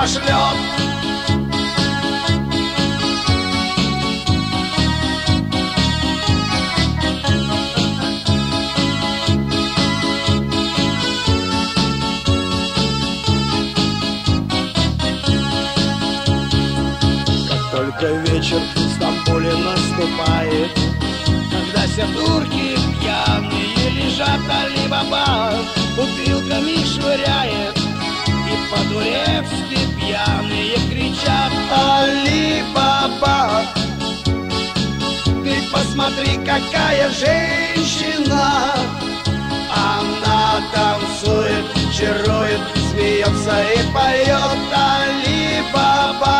миру Ты посмотри, какая женщина! Она танцует, чарует, смеется и поет Али-Баба.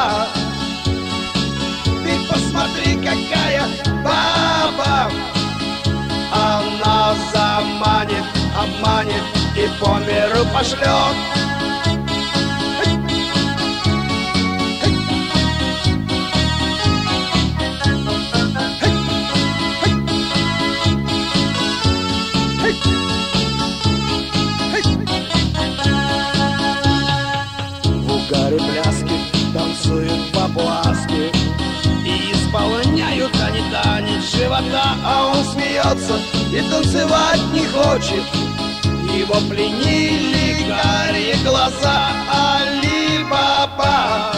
Ты посмотри, какая баба! Она заманит, обманет и по миру пошлет живота А он смеется и танцевать не хочет. Его пленили карие глаза Али-Баба.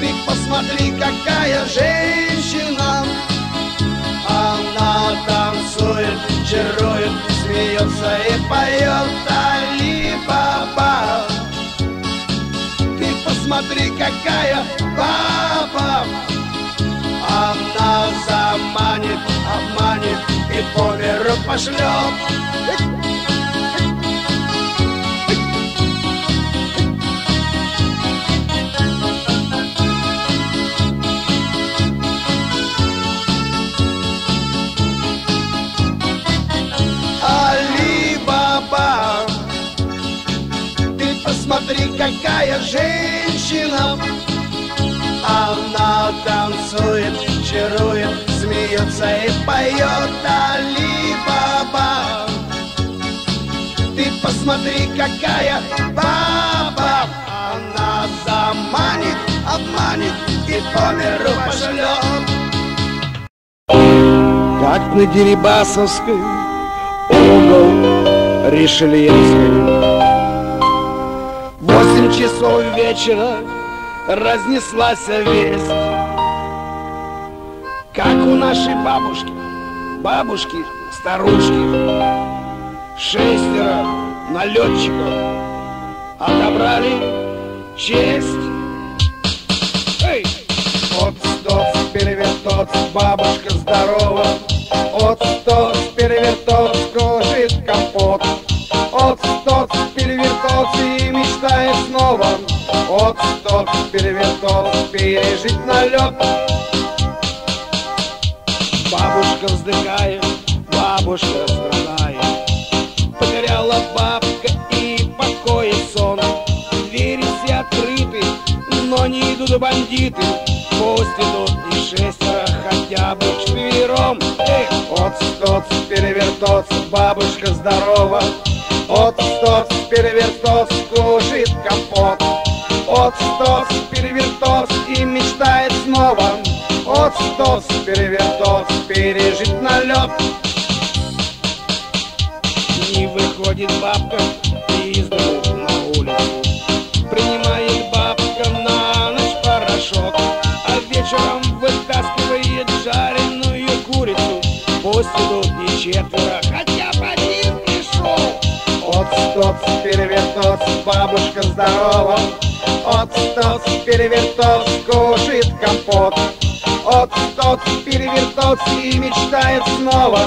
Ты посмотри, какая женщина. Она танцует, чарует, смеется и поет Али-Баба. Ты посмотри, какая баба заманит, обманет и по миру пошлет посмотри, какая женщина. Она танцует, чарует, и поет Али-Баба. Ты посмотри, какая баба. Она заманит, обманет и по миру пошлет Как на Дерибасовской угол Ришельевской Восемь часов вечера разнеслась весть Как у нашей бабушки, бабушки, старушки. Шестеро налетчиков отобрали честь. Эй! От стоц, перевертоц, бабушка здорова. От стоц, перевертоц, кружит компот От стоц, перевертоц и мечтает снова. От стоц, перевертоц, пережить налет Бабушка вздыхает, бабушка страдает Потеряла бабка и покоя сон. Двери все открыты, но не идут бандиты. Пусть идут не шестеро, хотя бы четвером. Эх, от стоц, перевертоц, бабушка здорова. От стоц, перевертоц, кушает компот От стоц, перевертоц, пережить налет. Не выходит бабка из дому на улицу. Принимает бабка на ночь порошок А вечером вытаскивает жареную курицу. Пусть идут не четверо, хотя бы один пришел. От стоц, перевертоц, бабушка здорова. От стоц, перевертоц, кушает компот От перевертот и мечтает снова.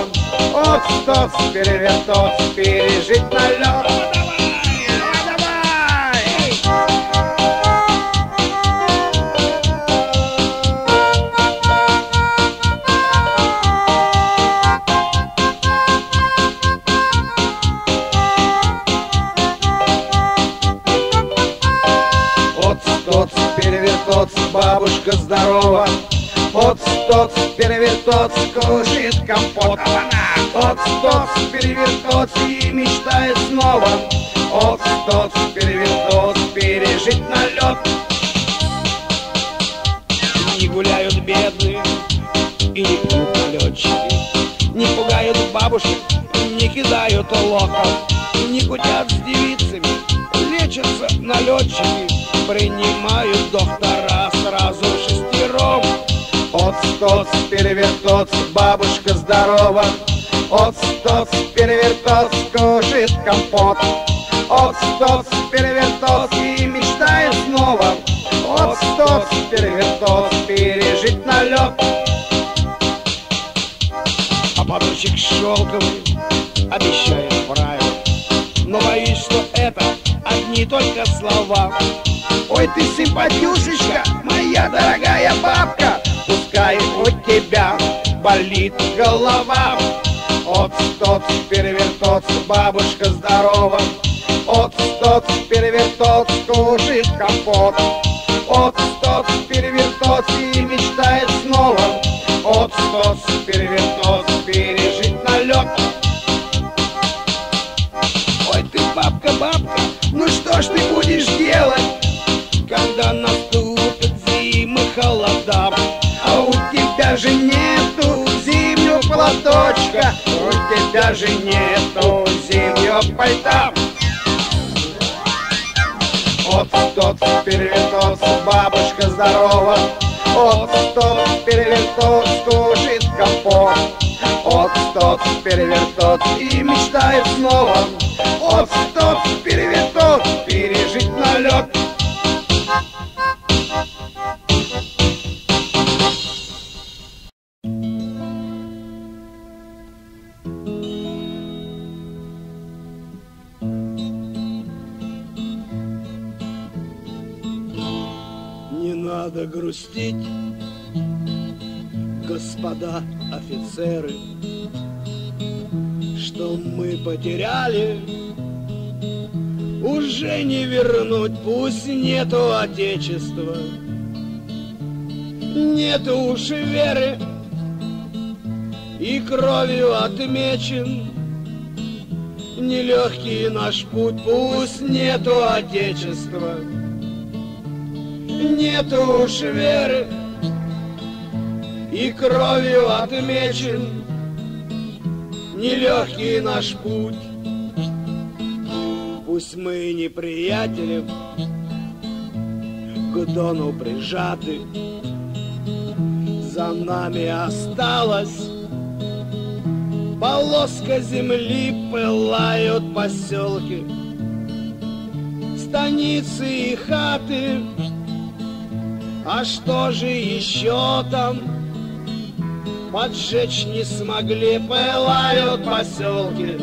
От тот перевертот пережить налет. Бабушка здорова От стот перевертот, кушает компот От стот перевертот и мечтает снова. От стот перевертот пережить налет. Не гуляют бедные и не пьют налетчики Не пугают бабушек, не кидают локов. Не кутят с девицами, лечатся налетчики Принимают доктора От стоц, перевертоц, бабушка здорова. От стоц, перевертоц, кушает компот. От стоц, перевертоц и мечтает снова. От стоц, перевертоц, пережить налет. А подучек шелковый обещает правила. Но боюсь, что это одни только слова. Ой, ты симпатюшечка, моя дорогая бабка Пускай у тебя болит голова. От стот перевертот, бабушка здорова От стот перевертот, кушает компот От стот перевертот и мечтает снова. От стот у тебя же нету зимнего пальта. Вот тот перевертос, бабушка здорова, вот тот перевертос, кушает компот. Вот тот перевертот и мечтает снова, вот тот перевертот надо грустить, господа офицеры, что мы потеряли, уже не вернуть, пусть нету отечества, нету уж веры, и кровью отмечен нелегкий наш путь, пусть нету отечества нету уж веры, И кровью отмечен нелегкий наш путь. Пусть мы не приятели, к дону прижаты, За нами осталась полоска земли, пылают поселки, станицы и хаты. А что же еще там? Поджечь не смогли, пылают поселки,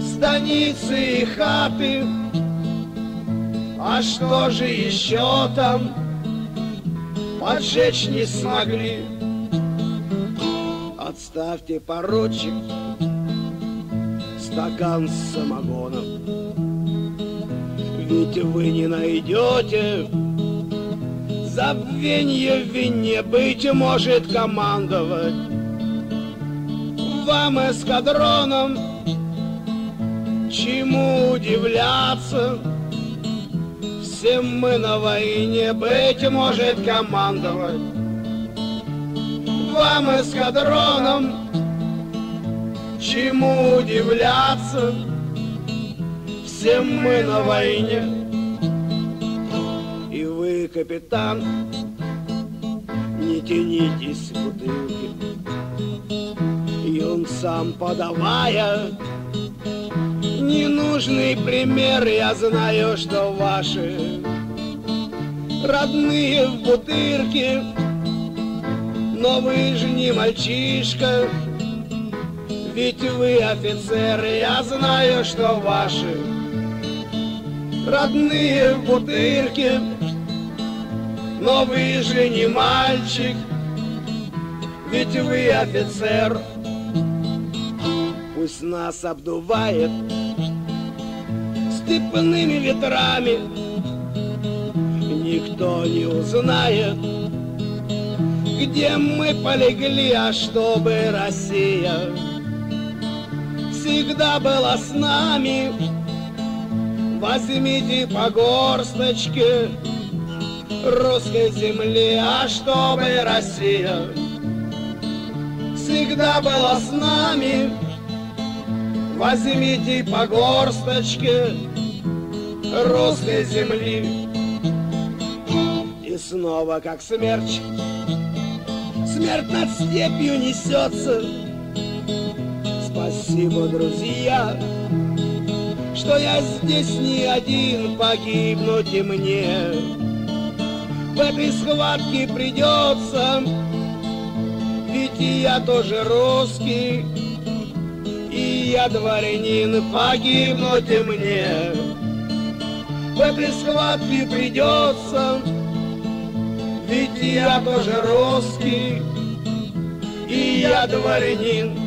Станицы и хаты. А что же еще там? Поджечь не смогли. Отставьте, поручик, стакан с самогоном. Ведь вы не найдете Забвенье в вине, быть может, командовать. Вам эскадроном Чему удивляться? Всем мы на войне, быть может, командовать. Вам эскадроном Чему удивляться? Всем мы на войне капитан, не тянитесь в бутылки. И он сам подавая ненужный пример, я знаю, что ваши родные в бутырке Но вы же не мальчишка, ведь вы офицеры, я знаю, что ваши родные в бутырке. Но вы же не мальчик, ведь вы офицер. Пусть нас обдувает степными ветрами, Никто не узнает, где мы полегли, а чтобы Россия всегда была с нами. Возьмите по горсточке русской земли, а чтобы Россия всегда была с нами. Возьмите по горсточке русской земли. И снова, как смерч, смерть над степью несется. Спасибо, друзья, что я здесь не один, погибнуть и мне. В этой схватке придется, ведь я тоже русский, и я дворянин, погибнуть мне. В этой схватке придется, ведь я тоже русский, и я дворянин.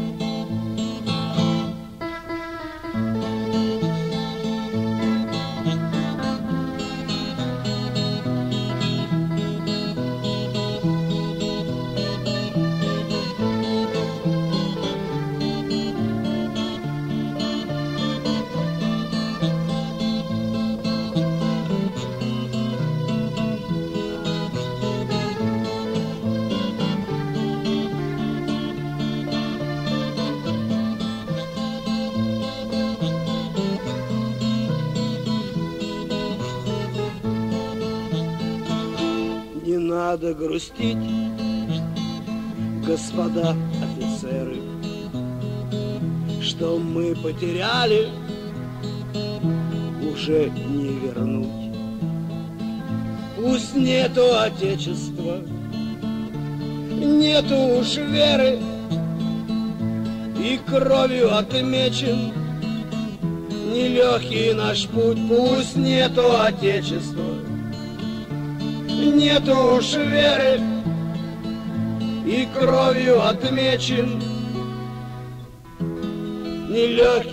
Надо грустить, господа офицеры, что мы потеряли, уже не вернуть. Пусть нету отечества, нету уж веры, и кровью отмечен нелегкий наш путь, пусть нету отечества нету уж веры. И кровью отмечен Нелегкий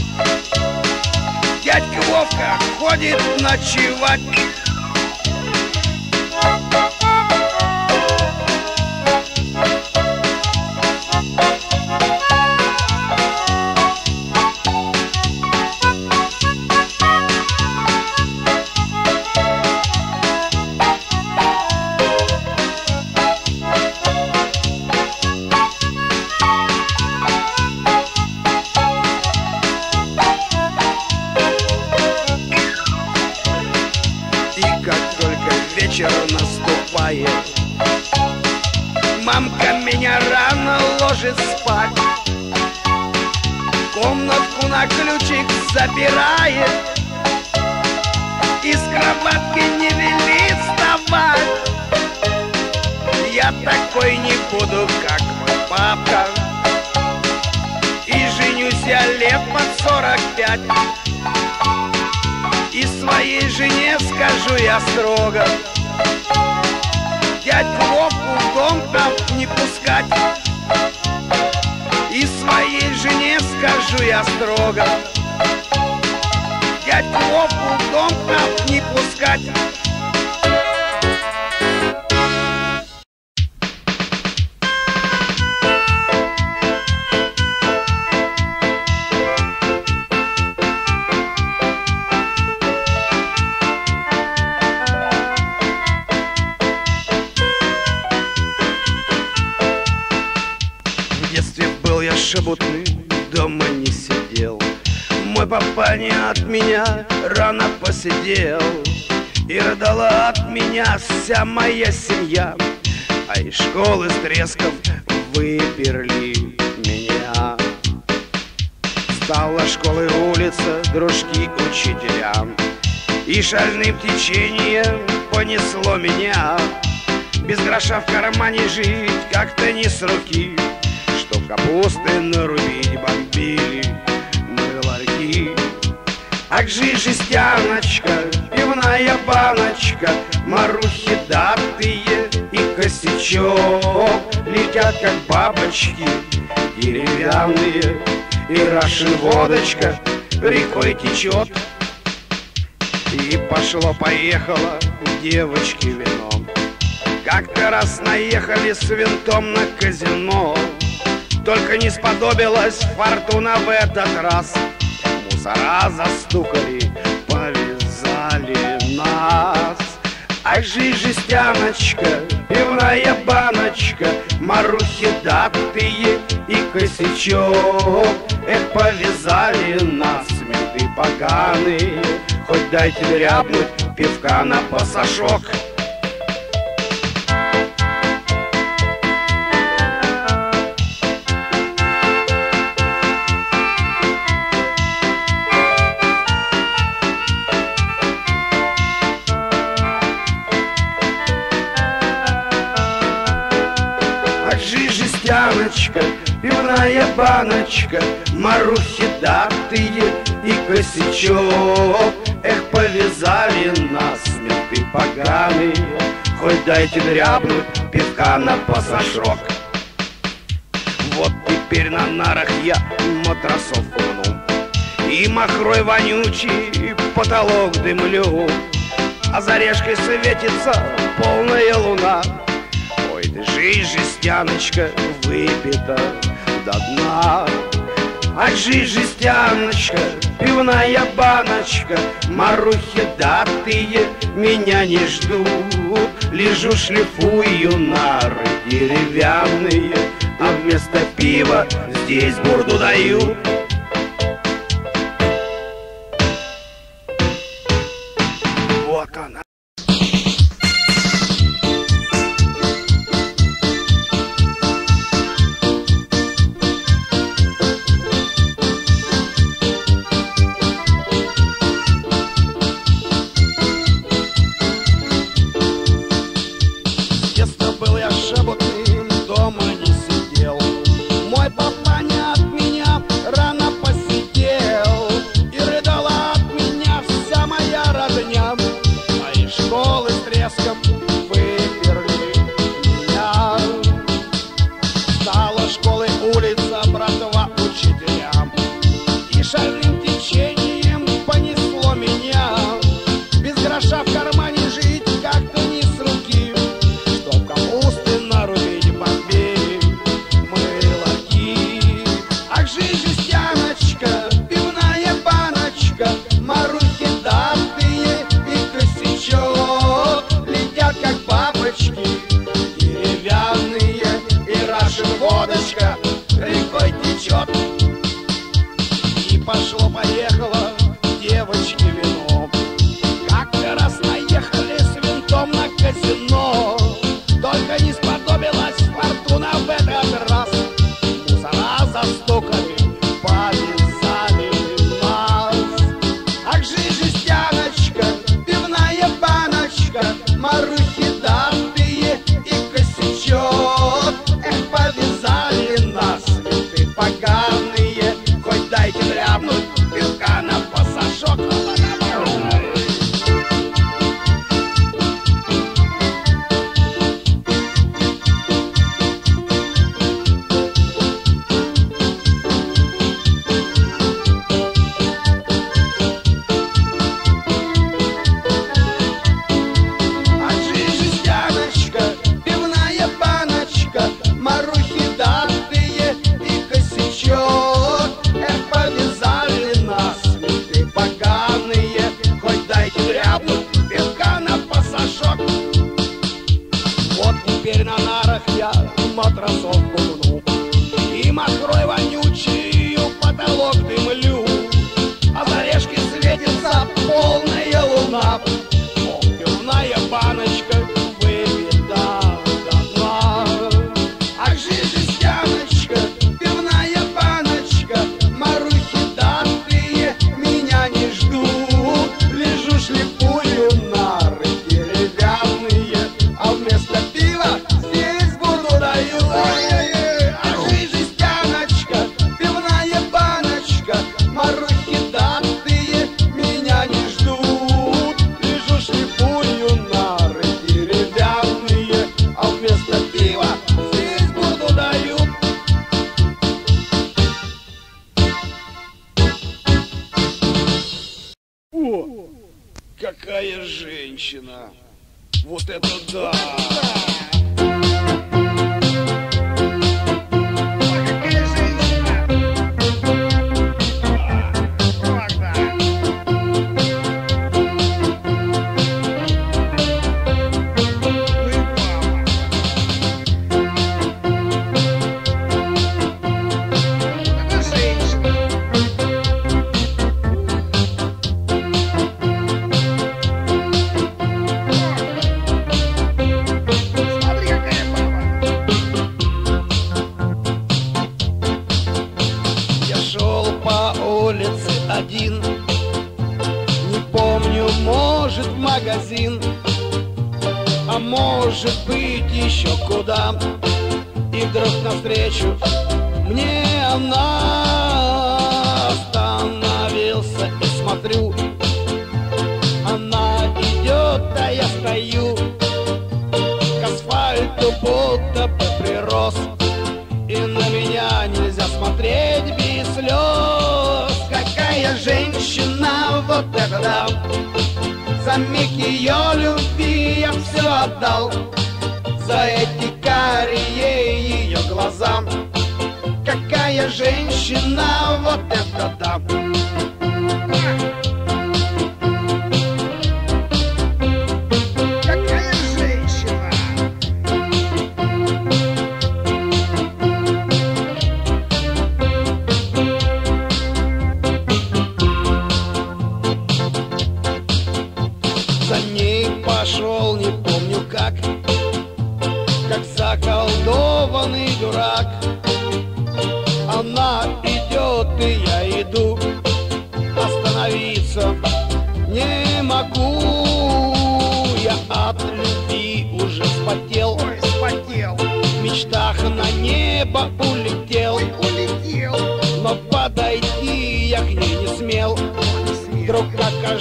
Дядька Вовка ходит ночевать папка И женюсь я лет под сорок пять. И своей жене скажу я строго. Дядьку Вовку в дом к нам не пускать. И своей жене скажу я строго. Дядьку Вовку в дом к нам не пускать Не от меня рано посидел И рыдала от меня вся моя семья. А из школы с треском выперли меня. Стала школой улица, дружки учителям И шальным течением понесло меня. Без гроша в кармане жить как-то не с руки Чтоб капусты нарубить бомбили Ах, жи, жестяночка, пивная баночка Марухи датые и косячок Летят, как бабочки деревянные. И Рашин водочка рекой течет. И пошло-поехало девочки вином Как-то раз наехали с винтом на казино. Только не сподобилась фортуна в этот раз Мусора застукали, повязали нас. Ай же жестяночка, пивная баночка Марухи датые и косячок. Эх, повязали нас менты поганые Хоть дайте дрябнуть пивка на пасашок баночка, пивная баночка, Марухи датые и косячок. Эх, повязали нас менты поганые, Хоть дайте дрябнуть пивка на пасашок. Вот теперь на нарах я матросов куну, И махрой вонючий потолок дымлю, А за решкой светится полная луна. Жизнь, жестяночка, выпита до дна. Ай, жизнь, жестяночка, пивная баночка. Марухи датые меня не ждут. Лежу, шлифую нары деревянные А вместо пива здесь бурду дают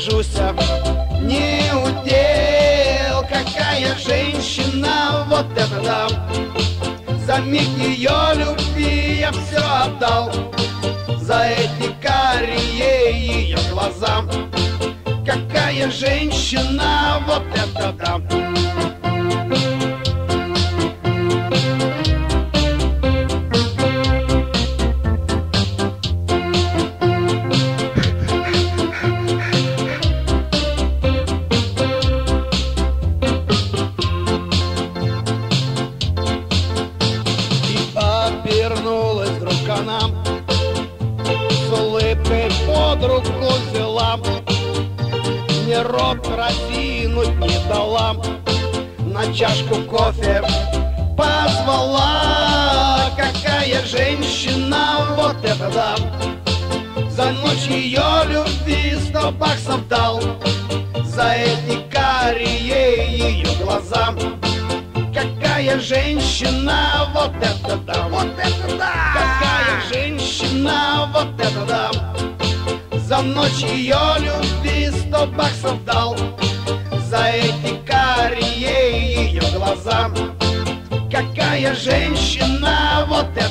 сажусь, а не удел. Какая женщина, вот это да. За миг ее любви я все отдал. За эти карие ее глаза. Какая женщина, вот это да. женщина, вот это да! Вот это да! Какая женщина, вот это да! За ночь ее любви сто баксов дал, За эти карие ее глаза. Какая женщина, вот это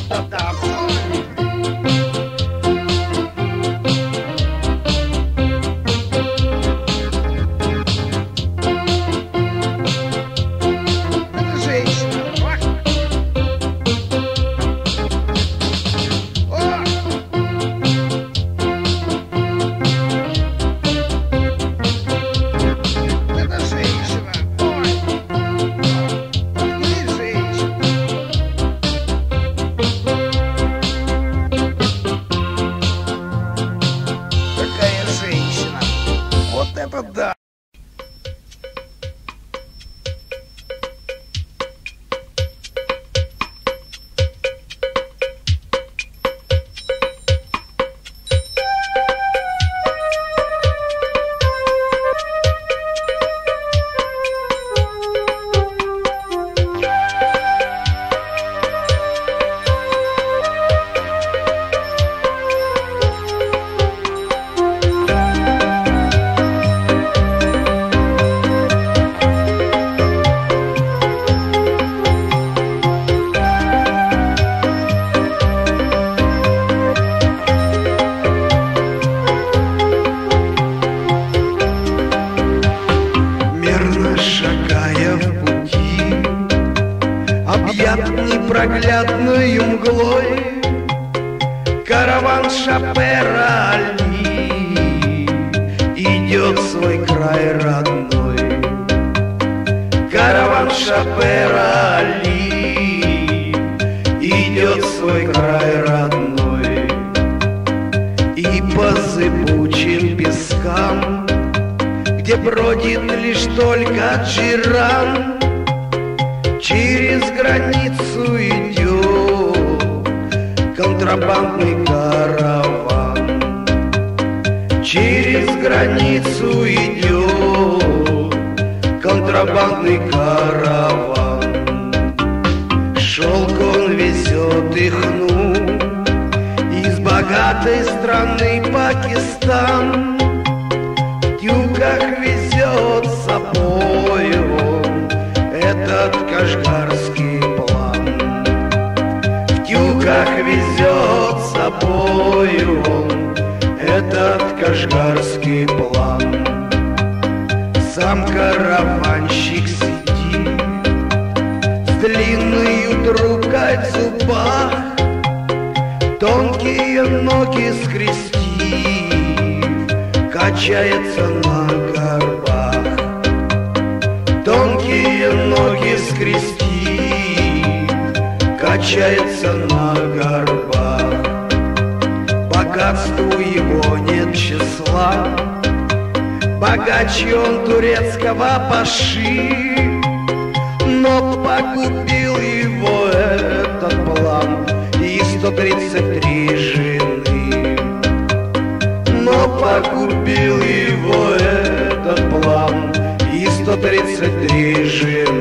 зыбучим пескам Где бродит лишь только джиран Через границу идет контрабандный караван. Через границу идет контрабандный караван. Шелк он везет их, богатой страны Пакистан. В тюках везет с собою этот кашгарский план. В тюках везет с собою этот кашгарский план. Сам караванщик сидит с длинной трубкой в зубах Тонкие ноги скрестив, качается на горбах Тонкие ноги скрести, качается на горбах. Богатству его нет числа, богаче он турецкого паши, но погубил его и 133 жены. Но погубил его этот план и 133 жены.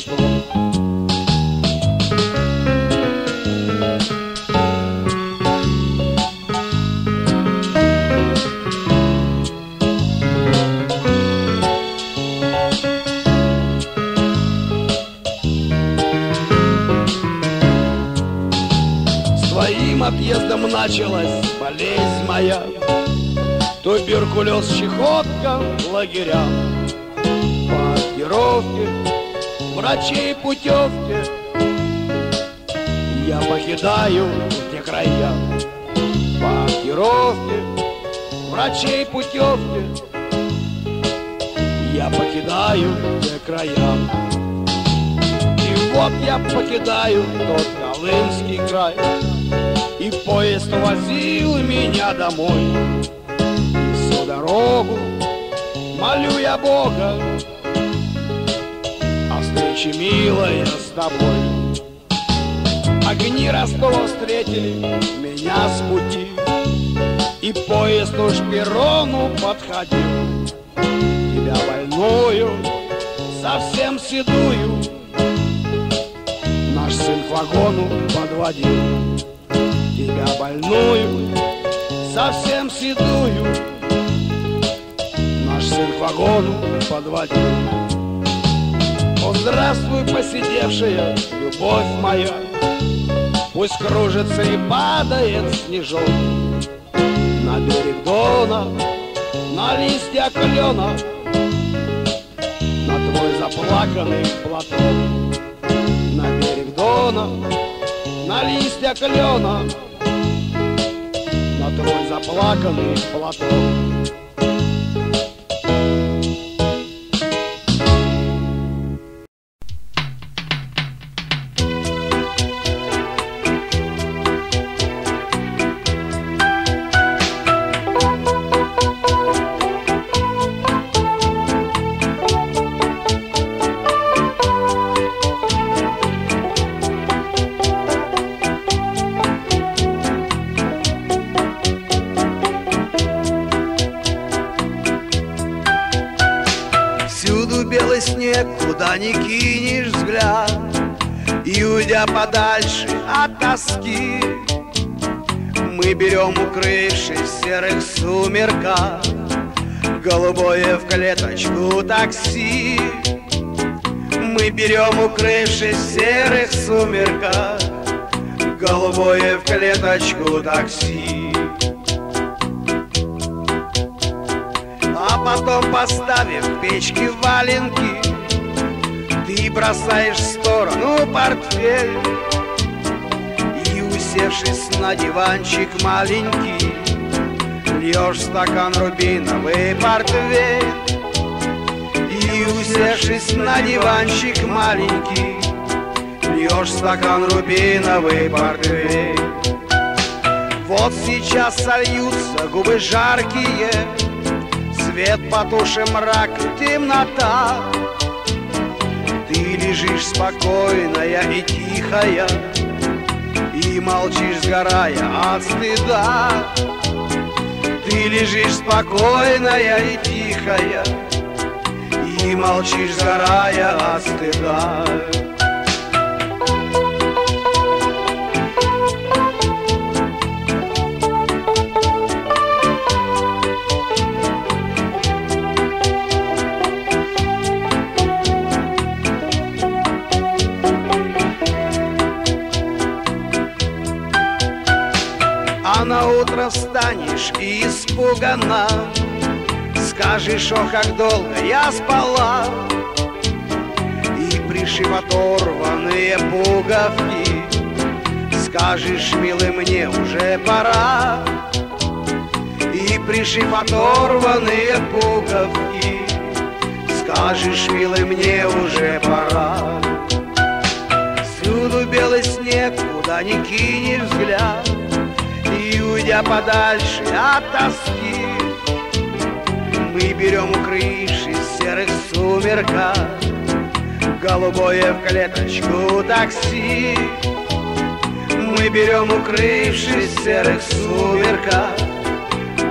Тебе платок отъездом началась болезнь моя. Туберкулез, чехотка, лагеря врачей путевки. Я покидаю те края Паркировки, врачей путевки. Я покидаю те края. И вот я покидаю тот Колымский край. И поезд возил меня домой. Всю дорогу молю я Бога О встрече, милая, с тобой. Огни Ростова встретили меня с пути И поезд уж к перрону подходил. Тебя больную, совсем седую. Наш сын к вагону подводил. Тебя больную, совсем седую. Наш сын к вагону подводил здравствуй, посидевшая любовь моя. Пусть кружится и падает снежок. На берег Дона, на листья клена На твой заплаканный платок. На берег Дона, на листья клена твой заплаканный платок. Сумерках Голубое в клеточку такси. Мы берем укрывшись в серых сумерках Голубое в клеточку такси. А потом поставив в печке валенки. Ты бросаешь в сторону портфель усевшись на диванчик маленький, Льешь стакан рубиновый портвейн И, усевшись на диванчик маленький, Льешь стакан рубиновый портвейн Вот сейчас сольются губы жаркие, Свет потуши мрак, темнота, Ты лежишь спокойная и тихая, и молчишь, сгорая от стыда Ты лежишь спокойная и тихая И молчишь, сгорая от стыда утро встанешь и испуганно Скажешь, о, как долго я спала! И пришив оторванные пуговки Скажешь, милый, мне уже пора! И пришив оторванные пуговки Скажешь, милый, мне уже пора! Всюду белый снег, куда ни кинешь взгляд уйдя подальше от тоски. Мы берем укрывшись в серых сумерках Голубое в клеточку такси. Мы берем укрывшись в серых сумерках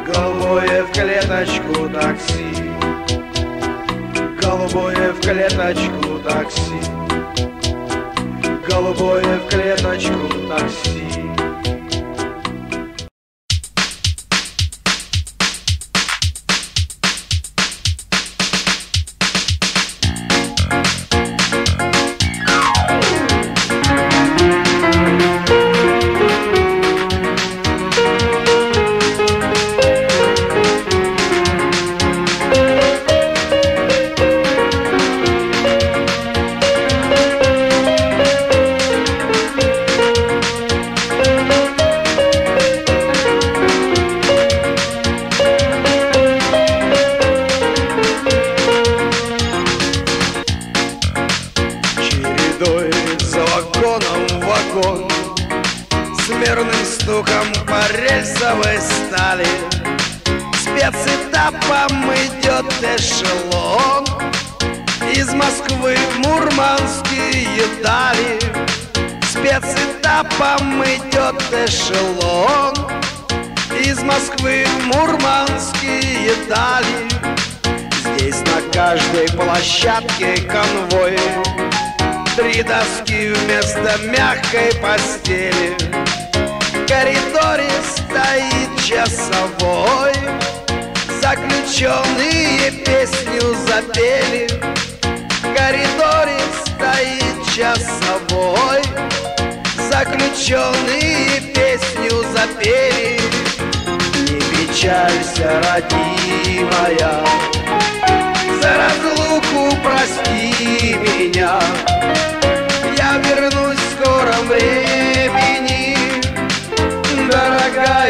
Голубое в клеточку такси. Голубое в клеточку такси. Голубое в клеточку такси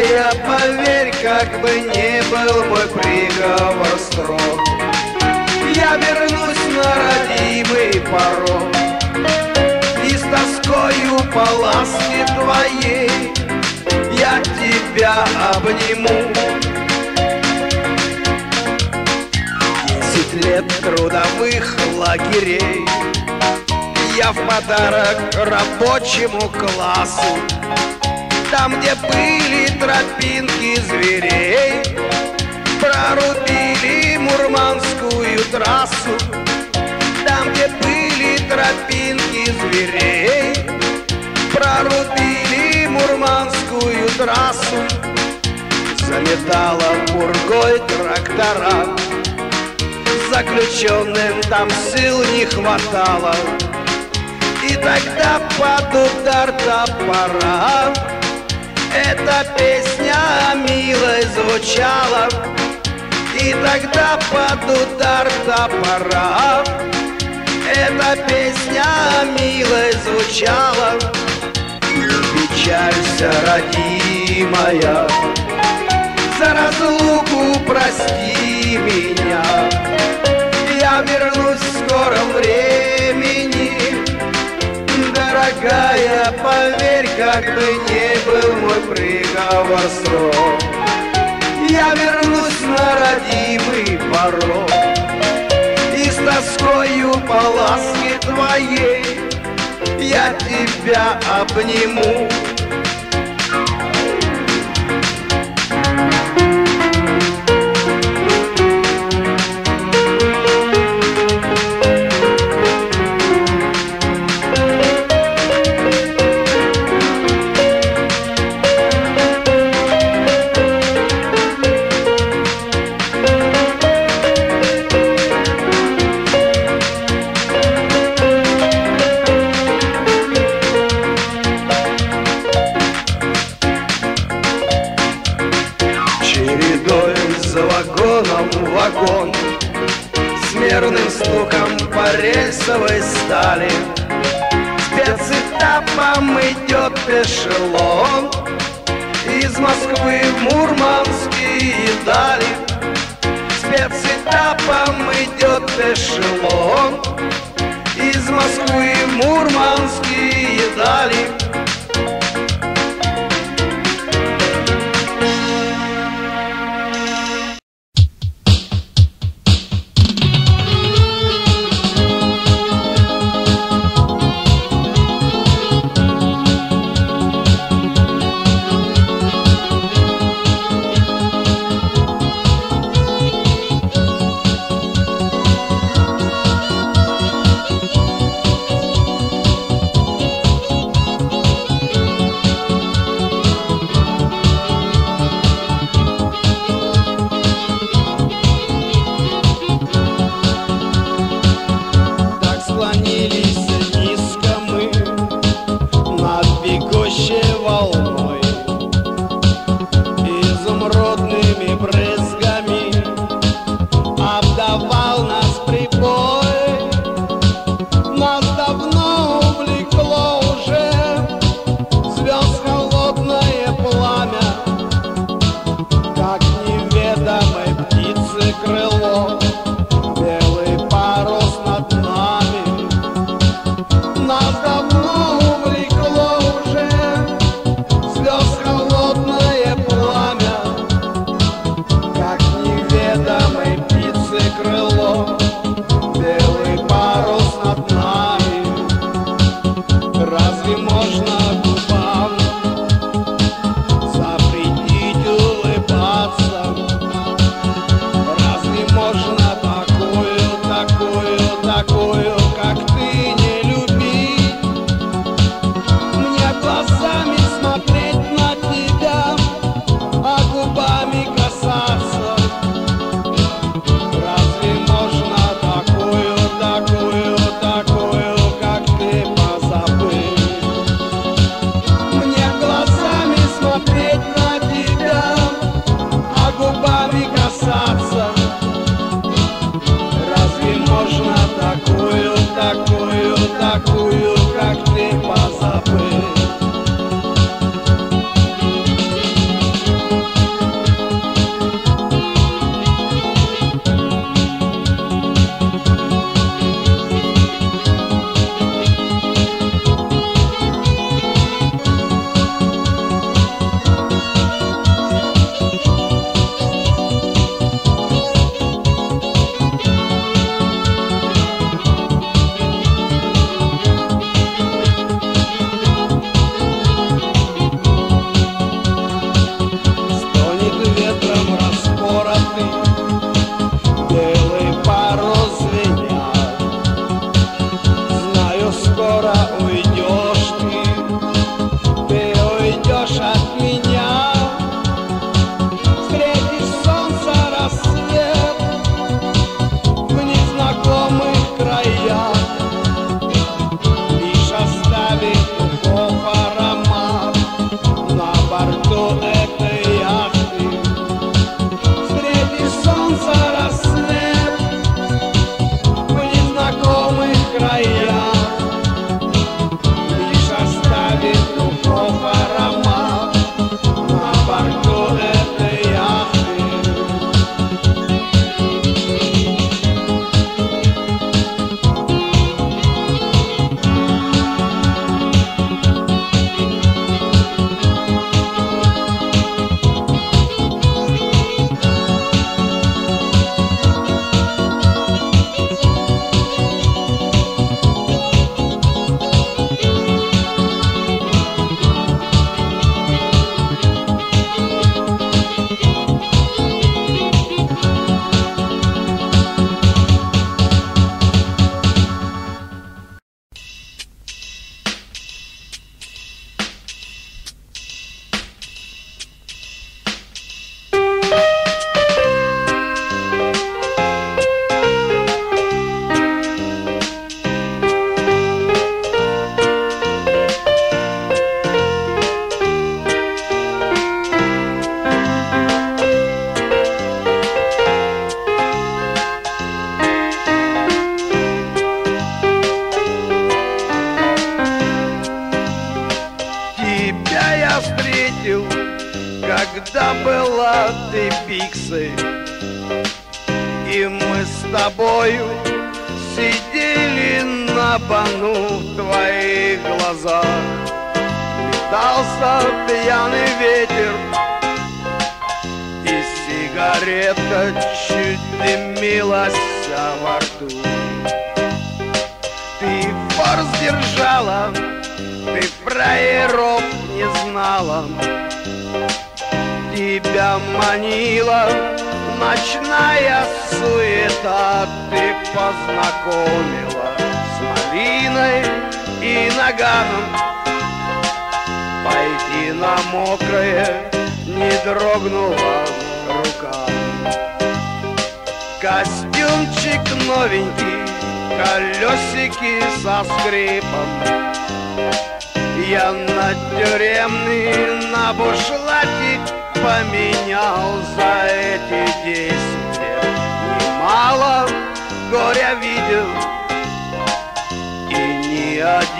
Дорогая, поверь, как бы не был мой приговор строг. Я вернусь на родимый порог. И с тоскою по ласке твоей Я тебя обниму. Десять лет трудовых лагерей Я в подарок рабочему классу Там, где были тропинки зверей. Прорубили мурманскую трассу Там, где были тропинки зверей. Прорубили мурманскую трассу Заметала пургой трактора. Заключенным там сил не хватало. И тогда под удар топора Эта песня милой звучала И тогда под удар топора. Эта песня милой звучала Не печалься, родимая За разлуку прости меня. Я вернусь в скором времени Дорогая, поверь, как бы не был мой приговор срок. Я вернусь на родимый порог. И с тоскою по ласке твоей Я тебя обниму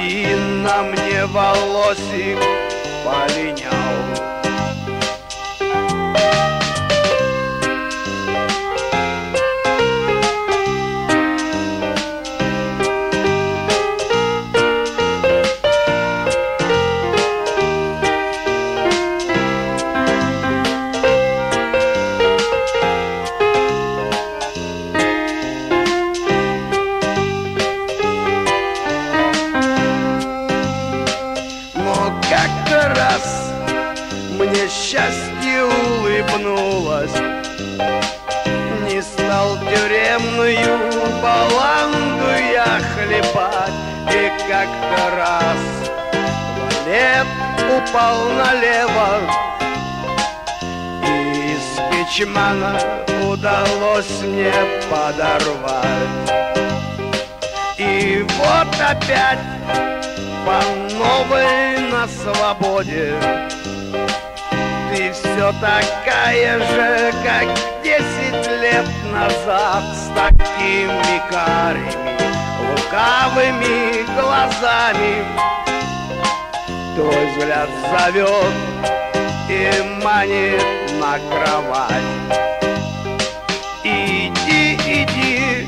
один на мне волосик полинял из печмана удалось мне подорвать. И вот опять по новой на свободе. Ты все такая же, как десять лет назад С такими карими, лукавыми глазами. Твой взгляд зовет и манит на кровать. Иди, иди,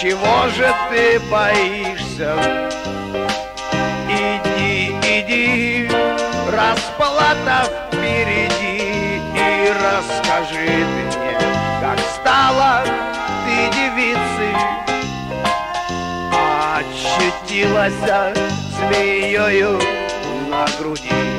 чего же ты боишься? Иди, иди, расплата впереди И расскажи ты мне, как стала ты девицей. Очутилась змеёю на груди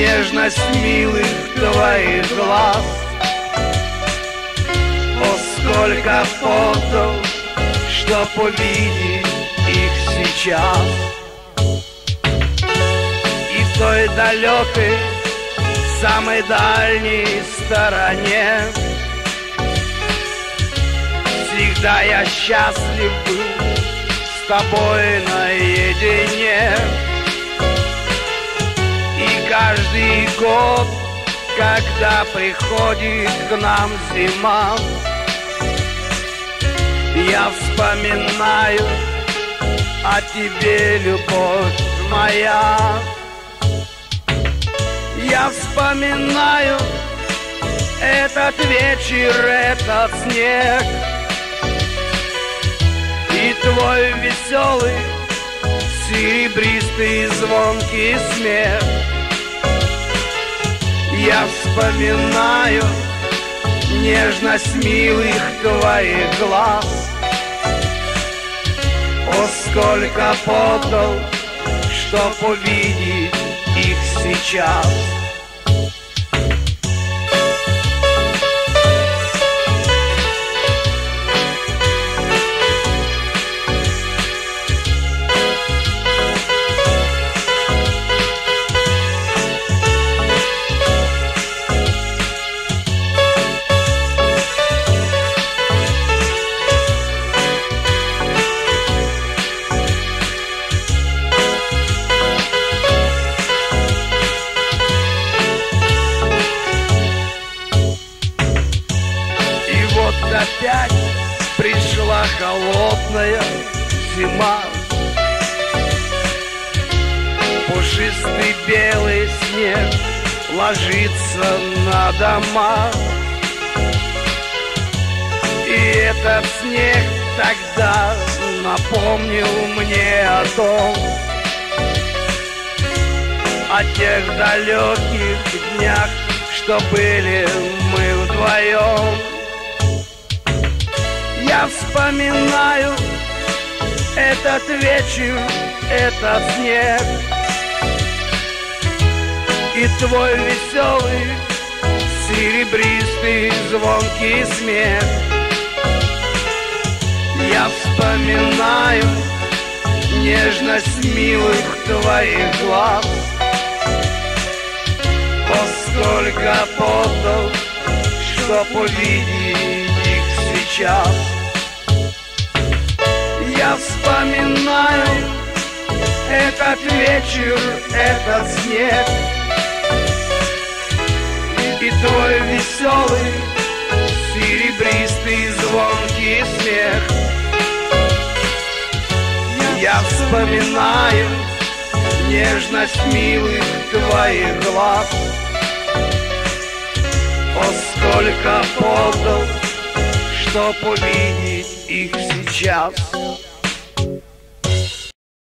нежность милых твоих глаз. О, сколько фото, чтоб увидеть их сейчас. Той далекой, самой дальней стороне. Всегда я счастлив был с тобой наедине. И каждый год, когда приходит к нам зима Я вспоминаю о тебе, любовь моя. Я вспоминаю этот вечер, этот снег И твой веселый, серебристый, звонкий смех Я вспоминаю нежность милых твоих глаз. О, сколько подал, чтоб увидеть их сейчас холодная зима. Пушистый белый снег ложится на дома. И этот снег тогда напомнил мне о том О тех далеких днях, что были мы вдвоем я вспоминаю этот вечер, этот снег. И твой веселый, серебристый, звонкий смех. Я вспоминаю нежность милых твоих глаз. О, сколько подал, чтоб увидеть их сейчас я вспоминаю. Этот вечер, этот снег. И твой веселый, серебристый, звонкий смех. Я вспоминаю нежность милых твоих глаз. О, сколько подал, чтоб увидеть их сейчас